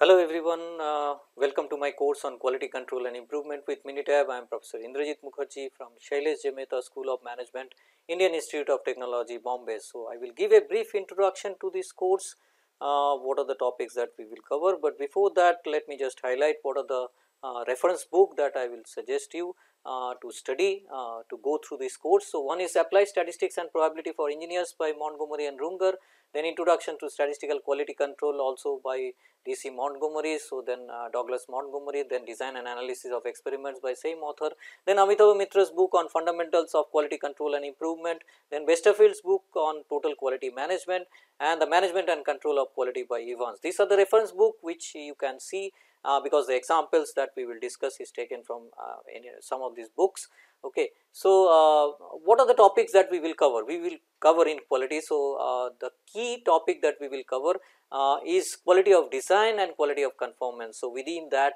Hello everyone, uh, welcome to my course on quality control and improvement with Minitab. I am Professor Indrajit Mukherjee from Shailesh J. Mehta School of Management, Indian Institute of Technology, Bombay. So, I will give a brief introduction to this course, uh, what are the topics that we will cover, but before that let me just highlight what are the uh, reference book that I will suggest you uh, to study uh, to go through this course. So, one is Applied Statistics and Probability for Engineers by Montgomery and Runger, then Introduction to Statistical Quality Control also by D.C. Montgomery, so then uh, Douglas Montgomery, then Design and Analysis of Experiments by same author, then Amitabh Mitra's book on Fundamentals of Quality Control and Improvement, then Besterfield's book on Total Quality Management and the Management and Control of Quality by Evans. These are the reference book which you can see uh, because the examples that we will discuss is taken from uh, any, some of these books. Okay. So, uh, what are the topics that we will cover? We will cover in quality. So, uh, the key topic that we will cover uh, is quality of design and quality of conformance. So, within that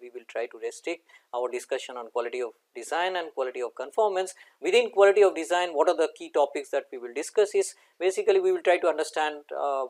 we will try to restrict our discussion on quality of design and quality of conformance. Within quality of design, what are the key topics that we will discuss is basically we will try to understand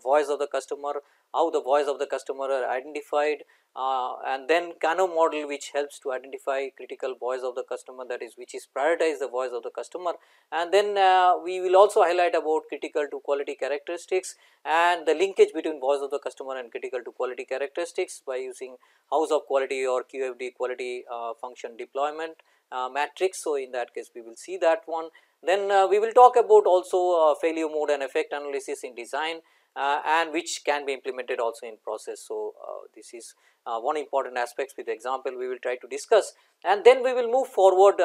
voice of the customer, how the voice of the customer are identified, uh, and then Kano model which helps to identify critical voice of the customer that is which is prioritize the voice of the customer. And then uh, we will also highlight about critical to quality characteristics and the linkage between voice of the customer and critical to quality characteristics by using house of quality or QFD quality uh, function deployment uh, matrix. So, in that case we will see that one. Then uh, we will talk about also uh, failure mode and effect analysis in design uh, and which can be implemented also in process. So, uh, this is uh, one important aspects with example we will try to discuss. And then we will move forward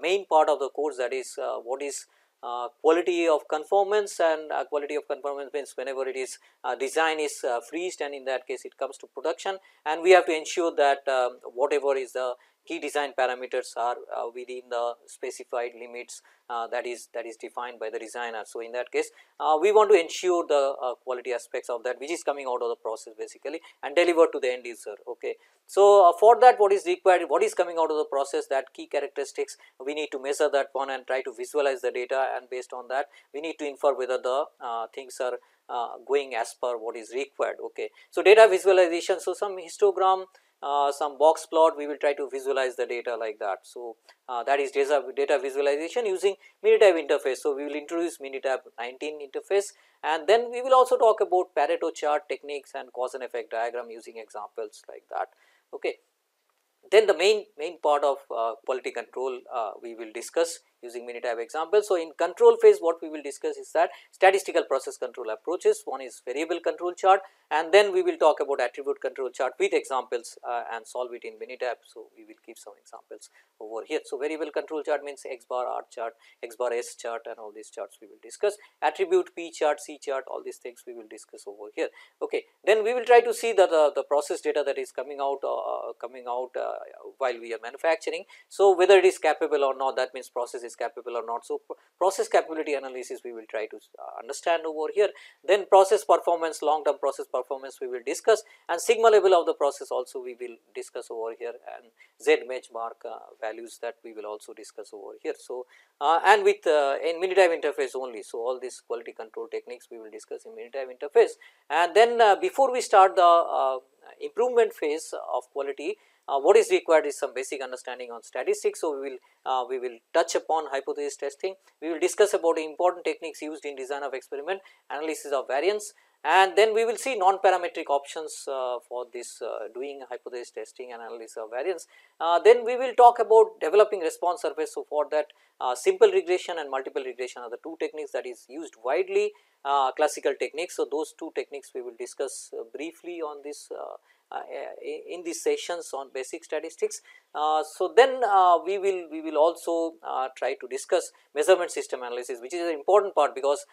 main part of the course that is what is uh, quality of conformance. And uh, quality of conformance means whenever it is uh, design is freezed and in that case it comes to production. And we have to ensure that um, whatever is the key design parameters are uh, within the specified limits uh, that is that is defined by the designer. So, in that case uh, we want to ensure the uh, quality aspects of that which is coming out of the process basically and deliver to the end user. Okay. So, uh, for that what is required what is coming out of the process that key characteristics we need to measure that one and try to visualize the data and based on that we need to infer whether the uh, things are going as per what is required. Okay. So, data visualization. So, some histogram uh, some box plot we will try to visualize the data like that. So, uh, that is data, data visualization using Minitab interface. So, we will introduce Minitab 19 interface and then we will also talk about Pareto chart techniques and cause and effect diagram using examples like that. Okay. Then the main main part of uh, quality control uh, we will discuss using Minitab example. So, in control phase what we will discuss is that statistical process control approaches one is variable control chart and then we will talk about attribute control chart with examples uh, and solve it in Minitab. So, we will give some examples over here. So, variable control chart means x bar r chart, x bar s chart and all these charts we will discuss attribute p chart, c chart all these things we will discuss over here. Okay. Then we will try to see the, the, the process data that is coming out uh coming out uh, while we are manufacturing. So, whether it is capable or not that means process is capable or not. So, process capability analysis we will try to uh, understand over here. Then process performance long term process performance we will discuss and sigma level of the process also we will discuss over here and z benchmark uh, values that we will also discuss over here. So, uh, and with uh, in Minitab interface only. So, all these quality control techniques we will discuss in Minitab interface and then uh, before we start the uh, improvement phase of quality uh, what is required is some basic understanding on statistics. So, we will uh, we will touch upon hypothesis testing, we will discuss about important techniques used in design of experiment, analysis of variance and then we will see non-parametric options uh, for this uh, doing hypothesis testing and analysis of variance. Uh, then we will talk about developing response surface. So, for that uh, simple regression and multiple regression are the two techniques that is used widely classical techniques. So, those two techniques we will discuss briefly on this in these sessions on basic statistics. Uh, so, then uh, we will we will also try to discuss measurement system analysis which is an important part because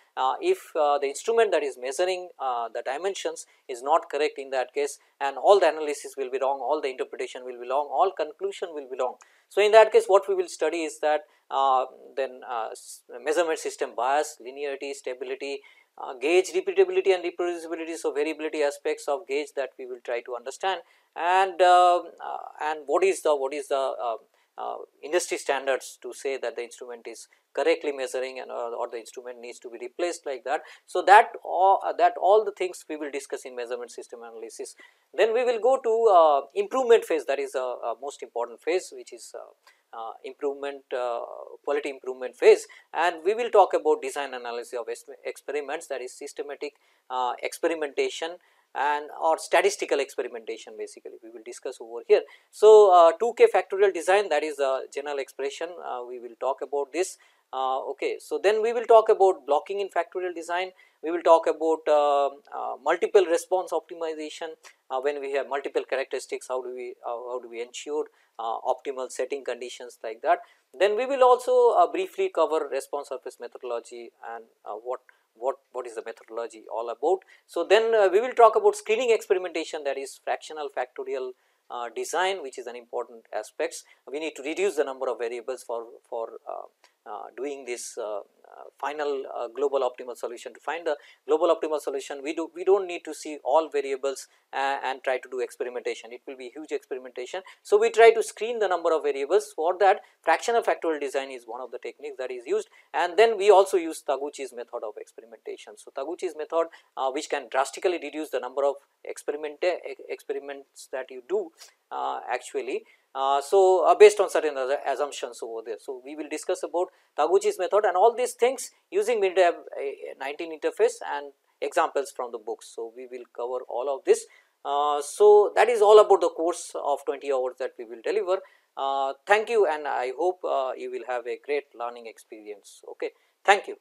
if the instrument that is measuring the dimensions is not correct in that case and all the analysis will be wrong, all the interpretation will be wrong, all conclusion will be wrong. So, in that case what we will study is that uh, then uh, measurement system bias, linearity, stability, uh, gauge repeatability and reproducibility. So, variability aspects of gauge that we will try to understand and uh, uh, and what is the what is the uh, uh, industry standards to say that the instrument is correctly measuring and uh, or the instrument needs to be replaced like that. So, that all, uh, that all the things we will discuss in measurement system analysis. Then we will go to uh, improvement phase that is a, a, most important phase which is uh, uh, improvement quality improvement phase and we will talk about design analysis of experiments that is systematic experimentation and or statistical experimentation basically we will discuss over here. So, uh, 2k factorial design that is a general expression uh, we will talk about this uh, okay. So, then we will talk about blocking in factorial design we will talk about um, uh, multiple response optimization uh, when we have multiple characteristics how do we uh, how do we ensure optimal setting conditions like that. Then we will also briefly cover response surface methodology and what what what is the methodology all about. So, then uh, we will talk about screening experimentation that is fractional factorial uh, design which is an important aspects. We need to reduce the number of variables for for uh, uh, doing this uh, uh, final global optimal solution to find the global optimal solution we do we do not need to see all variables and try to do experimentation it will be huge experimentation. So, we try to screen the number of variables for that fractional factorial design is one of the techniques that is used and then we also use Taguchi's method of experimentation. So, Taguchi's method uh, which can drastically reduce the number of experiment experiments that you do uh, actually uh, so, uh, based on certain assumptions over there. So, we will discuss about Taguchi's method and all these things using Minitab uh, 19 interface and examples from the books. So, we will cover all of this. Uh, so, that is all about the course of 20 hours that we will deliver. Uh, thank you and I hope you will have a great learning experience. Okay. Thank you.